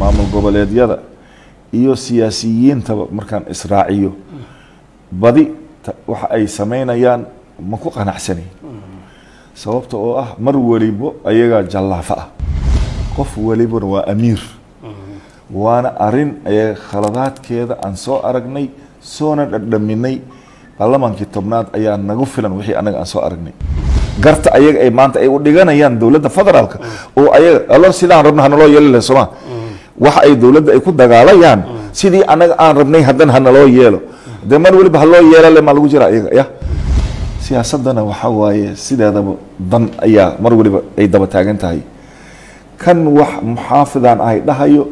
maamul goboleedyada iyo siyaasiyiintaba markaan israaciyo badi waxa ay samaynayaan ma ku qanacsanayn sababta oo ah mar welibo ayagaa jallaafa ah. Qof welibana waa amiir. Waana arrin ayaga khaladaadkeeda aan soo aragnay soona dhadhaminay. Baarlamaankii tobnaad ayaa nagu filan wixii anaga aan soo aragnay. Garta ayaga ay maanta ay u dhiganayaan dowladda federaalka. Oo ayaga alo sidaan rabno hanaloo yeeli lahay sooma waxa ay dowladda ay ku dagaalayaan sidii anaga aan rabnay haddana hanaloo yeelo. Dee mar weliba haloo yeela le maa lagu jira ayaga ya? Siyaasadana waxa waaye sideedaba dan ayaa mar weliba ay daba taagan tahay. Kan wax muxaafidaan ahay dhahayo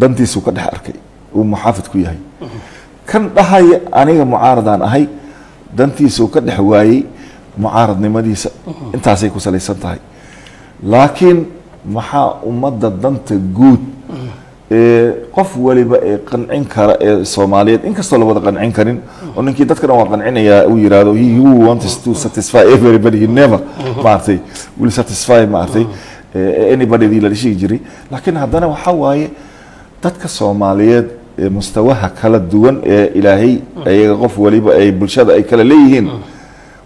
dantiisuu ka dhex arkay. Uu muxaafid ku yahay. Kan dhahaya aniga mucaaradaan ahay dantiisuu ka dhex waayey mucaaradnimadiisa. Intaasay ku salaysan tahay. Laakiin maxaa ummadda danta guud qof waliba ee qancin kara ee soomaaliyeed inkastoo la wada qancin karin oo ninkii dadka dhan waa qancinayaa uu yiraahdo he who wants to satisfy everybody never maartay. Will satisfy maartay. Anybody la dhishigi jiray laakiin haddana waxaa waaye dadka soomaaliyeed ee mustawaha kala duwan ee ilaahay ayaga qof waliba ay bulshada ay kala leeyihiin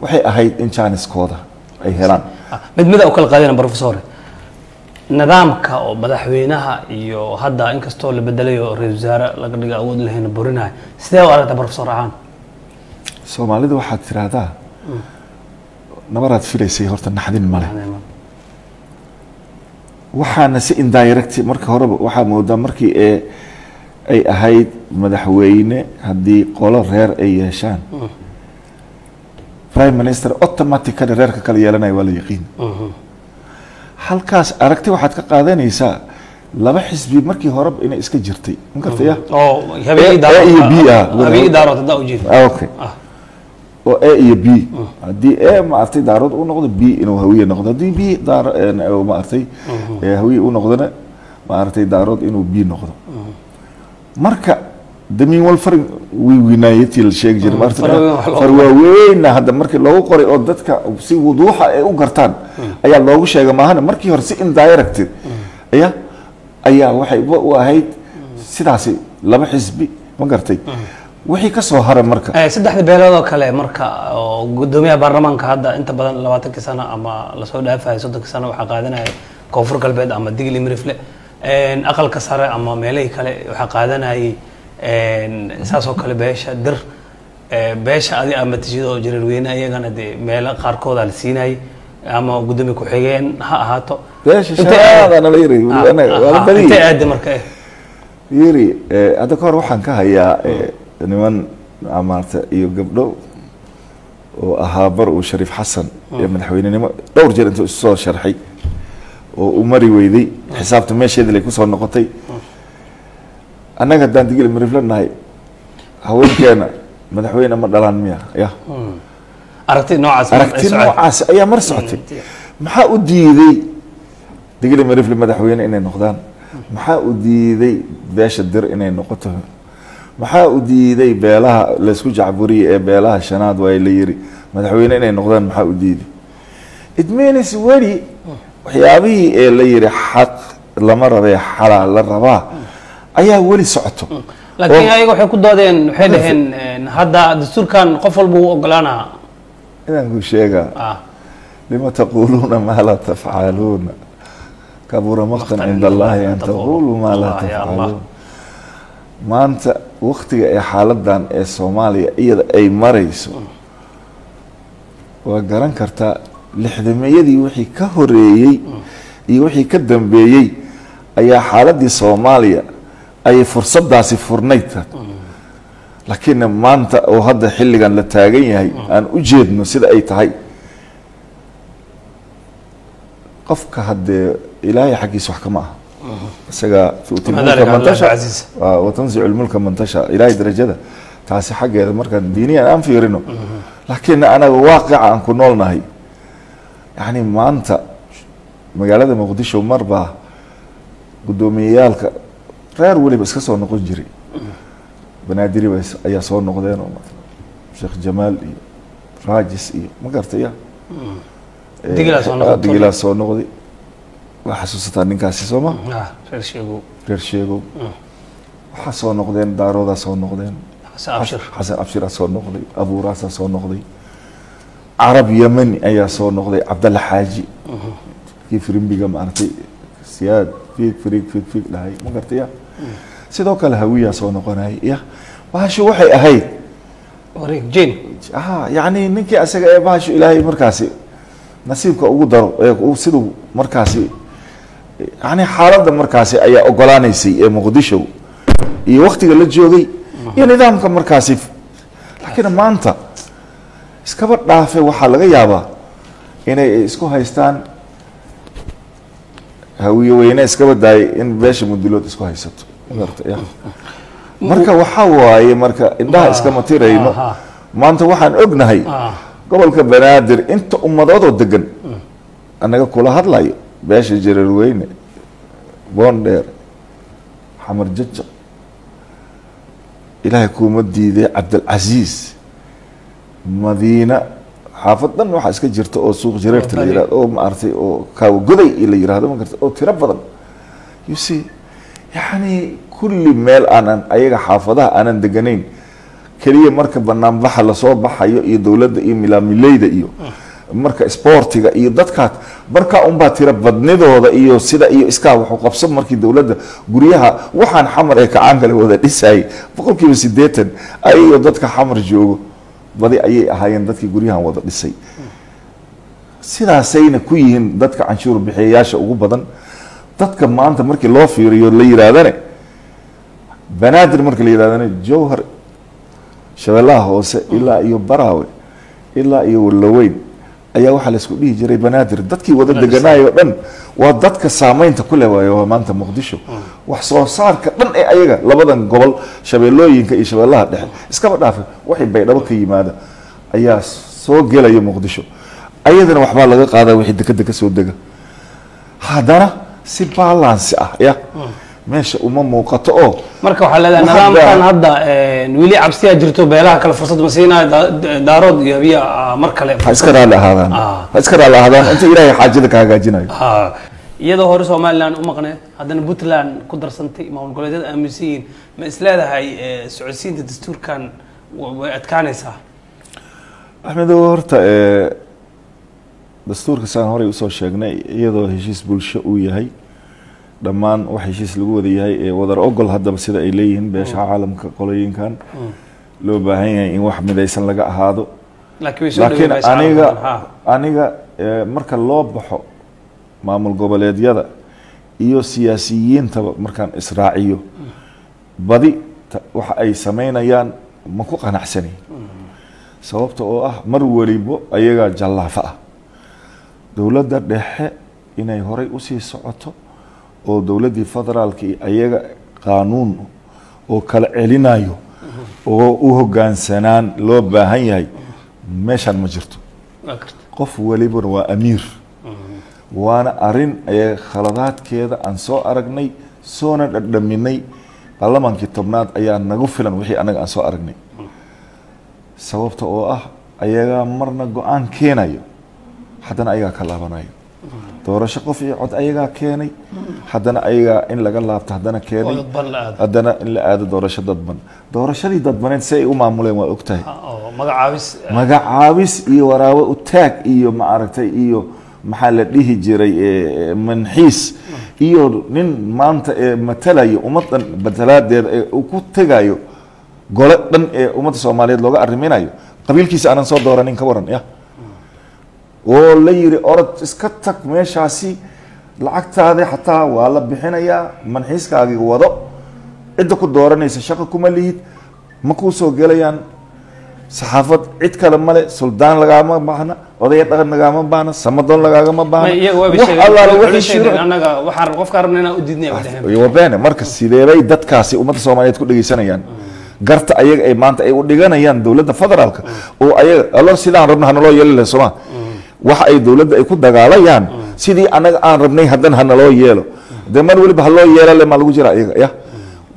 waxay ahayd in jaaniskooda ay helaan. Ah, mid mida u kala qaadina professor nidaamka oo madaxweynaha iyo hadda inkastoo la bedelay oo ra'isul wasaare laga dhiga awood lahayn burinayo sidee u aragtaa professor ahaan? Soomaalida waxaad tiraahdaa nabaraad filaysay horta naxdin male waxaana si indirect marka horeba waxaa moodaa markii ee ay ahayd madaxweyne haddii qolo reer ay yeeshaan. Prime minister automatically reerka kala yeelanaya waa la yaqiin halkaas aragti waxaad ka qaadanaysaa laba xisbi markii horeba inay iska jirtay. Ma gartaya oo habeen A- iyo B ah. Ah, ah. Oo a iyo b. Haddii a maaragtay daarood u noqdo b inuu hawiye noqdo. Haddii b daar eh, maaragtay eh, hawiye u noqdona maaragtay daarood inuu b noqdo. Marka damiin wal far wiwinaayatii la sheegi jiray far waaweyna hadda markii loogu qoray oo dadka si wuduuxa ay u gartaan ayaa loogu sheegay maahana markii hore si indirect aya ayaa waxay u ahayd sidaasi laba xisbi ma gartay. Wixii ka soo marka. Eh, saddexda beelood oo kale marka oo gudoomiyaha baarlamaanka hadda inta badan labaatankii sano ama la soo dhaafayo soddonkii sano waxaa qaadanaya koonfur galbeed ama digli mirifle. Aqalka sare ama meelihii kale waxaa qaadanayay saas oo kale beesha dir Eh, beesha adi ama tijida oo jareerweyne iyagana dee meelo qaarkooda la siinayay ama gudoomiye ku-xigeen ha ahaato. Yiri Ah, ah, aada marka eh? yiri eh, hadda ka hor waxaan ka hayaa niman maarata iyo gabdho oo ahaa bar uu shariif xasan ee madaxweynenimo dhowr jeer intuu isu soo sharxay oo u mari weyday. Xisaabta meesheedii lay ku soo noqotay annaga haddaan digil marifla nahay haweenkeena madaxweyne ma dhalaan miya ya. Hmm. aragti noocaas ayaa mar socotay. Maxaa u diiday digli marifle madaxweyne inay noqdaan? Maxaa u diiday beesha dir inay noqoto? Maxaa u diiday beelaha laysku jacburiyey ee beelaha shanaad waa la yiri madaxweyne inay noqdaan maxaa u diiday? It means weli waxyaabihii ee la yiri xaq lama rabee xalaal la rabaa ayaa weli socoto. Laakiin oo- ayaga waxay ku doodeen waxay dhaheen een, hadda dastuurkan qof walba wuu ogolaanaa inaan ku sheegaa ah. lima taquluuna maa laa tafcaluuna kabura maqtan cinda allahi an taquluu maa laa tafcaluun maanta waktiga ee xaaladan ee soomaaliya iyada ay marayso waa garan kartaa lixdameeyadii wixii ka horeeyey iyo wixii ka dambeeyey ayaa xaaladii soomaaliya ay fursadaasi furnayd. Laakiin maanta oo hadda xilligan la taagan yahay aan u jeedno sida ay tahay. Qofka haddee ilaahay xaggiisa wax kama aha. Isaga lmulka man tasha ilaahay darajada. Taasi xaggeeda markaan diiniyan aan fiirino. Laakiin anaga waaqica aan ku noolnahay. Yacni maanta magaalada muqdisho mar baa guddoomiyeyaalka reer weliba iska soo noqon jiray. Banaadiri ayaa soo noqdeen oo sheekh jamaal iyo raajis iyo ma gartaya Digilaa soo noqotay. digilaa soo noqday. Waa xasuusataa ninkaasi soo ma? Ah reer sheego. Reer sheegow waxaa soo noqdeen daaroodaa soo noqdeen. Xasan abshir. Xasan abshiraa soo noqday. Abuuraasaa soo noqday. Carab yemani ayaa soo noqday. Cabdalla xaaji. Kii firimbiga maaragtay siyaad fiig firig fiig fiig dhahay ma gartay ya sidoo kale hawiyaa soo noqonayay ya bahashu waxay ahayd. Ah yacni ninkii asaga ee bahashu ilaahay markaasi nasiibka ugu daro ee siduu markaasi yani xaaladda markaasi ayaa ogolaanaysay ee muqdisho iyo waktiga la joogay iyo nidaamka markaasi. Laakiin maanta iskaba dhaafe waxaa laga yaabaa inay isku haystaan. Hawiye weyne iskaba daayay in beesha mudulood isku haysato marka waxaa waaye marka indhaha iskama tirayno. Maanta waxaan ognahay ah gobolka banaadir inta ummadoodoo degan anaga kula hadlayo beesha jareerweyne boondheer xamar jajab ilaahay kuuma diiday cabdilcasiis madiina xaafad dhan waxaa iska jirta oo suuq jareerta la yiraahdo oo maaragtay oo kaawo goday la yiraahdo ma garta oo tiro badan. You see yacni kulli meel aanan ayaga xaafadaha aanan deganayn keliya marka banaanbaxa la soo baxayo iyo dowladda iyo milaamileyda iyo marka sportiga iyo dadkaas markaa unbaa tira badnidooda iyo sida iyo iskaa waxu qabso markii dowladda guryaha waxaan xamar ee kacaankale wada dhisayay boqol kiiba sideetan ayayo dadka xamar joogo badi ayay ahaayeen dadkii guryahan wada dhisay. Sidaasayna ku yihiin dadka canshuur bixiyayaasha ugu badan dadka maanta markii loo fiiriyo la yiraahdane banaadir markii la yirahdane jowhar shabeellaha hoose ilaa iyo baraawe ilaa iyo walaweyn ayaa waxaa la isku dhihi jiray banaadir. Dadkii wada deganaayo dhan waa dadka saameynta ku leh waayo waa maanta muqdisho. Wax soo saarka dhan ee ayaga labadan gobol shabeellooyinka iyo shabeellaha dhexe. Iskaba dhaafa waxay baydhabo ka yimaada ayaa soo gelaya muqdisho. Ayadana waxbaa laga qaadaa wixii dekeda ka soo dega. Haddana si balance ah ya. Meesha uma muuqato oo marka waxaa leedahay nidaamkan daa- hadda een, weli cabsiyaa jirto beelaha kale fursad ma siinayo da- daarood iyo habiya ah, mar kale. Ha iska raalli ahaadaan. Ah. ha iska raalli ahaadaan. Inta ilaahay xaajada ka hagaajinayo. Ah, iyadoo hore somaliland u maqneed haddana puntland ku darsantay maamul goboleedyada aaminsan yihiin ma isleedahay eh, socodsiinta dastuurkan wa- way adkaanaysaa? Axmedow horta ee dastuurka saan horey u soo sheegnay iyadoo heshiis bulsho uu yahay dhammaan wax heshiis lagu wada yahay ee wadar ogol haddaba sida ay leeyihiin beeshaha caalamka qolooyinkan. Loo baahan yahay in wax midaysan laga ahaado. Laakiin aniga aniga marka loo baxo maamul goboleedyada iyo siyaasiyiintaba markaan israaciyo badi ta- waxa ay sameynayaan ma ku qanacsani? Sababta oo ah mar welibo ayagaa jallaafa ah dowladda dhexe inay horay u sii socoto oo dowladdii federaalka ayaga qaanuun oo kala celinayo oo u hoggaansanaan loo baahan yahay meeshaan ma jirto. Qof walibana waa amiir. Waana arrin ee khaladaadkeeda aan soo aragnay soona dhadhaminay. Baarlamaankii tobnaad ayaa nagu filan wixii anaga aan soo aragnay. Sababta oo ah ayagaa marna go'aan keenayo haddana ayagaa ka laabanayo doorasho qof iyo cod ayagaa keenay. Haddana ayagaa in laga laabto haddana keenay. Haddana in la aado doorasho dadban doorashadii dadbaneed si ay u maamuleen waa ogtahay. Ah, magacaabis magacaabis iyo waraabe utaag iyo maaragtay iyo maxaa la dhihi jiray manxiis iyo nin maanta ee matalayo ummaddan matalaadeeda ee uu ku tegayo gole dhan ee ummadda soomaaliyeed looga arriminayo. Qabiilkiisa aanan soo dooranin ka waran ya oo la yiri orod iska tag meeshaasi. Lacagtaadi xataa waa la bixinayaa manxiiskaagii wado. Cidda ku dooranaysa shaqo kuma lihid. Ma kuu soo gelayaan? Saxaafad cid kale male suldaan lagaama baahna odaya dhaqan lagaama baahna samadoon lagaagama ma baahna marka sideebay dadkaasi ummadda soomaaliyeed ku dhegeysanayaan. Garta ayaga ay maanta ay u dhiganayaan dowladda federaalka. Oo ayaga alo sidaan rabna hanaloo yeeli lahay sooma waxa ay dowladda ay ku dagaalayaan sidii anaga aan rabnay haddana hanaloo yeelo. Dee mar weliba haloo yeela le maa lagu jira ayaga ya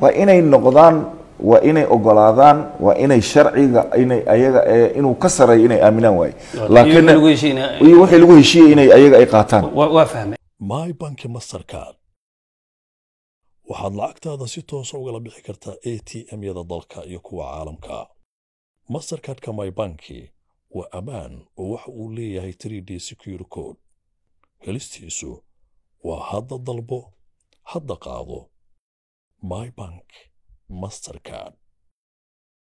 waa inay noqdaan waa inay ogolaadaan waa inay sharciga inay ayaga inuu ka sareeyo inay aaminaan waaye laakiin wixii lagu heshiiyey inay ayaga ay qaataan. My banki mastercard. Waxaad lacagtaada si toosa ugala bixi kartaa a t m-yada dalka iyo kuwa caalamka. Masterkardka mybanki waa ammaan oo waxa uu leeyahay 3d secure code. Helistiisu waa hadda dalbo hadda qaado. Mybank mastercard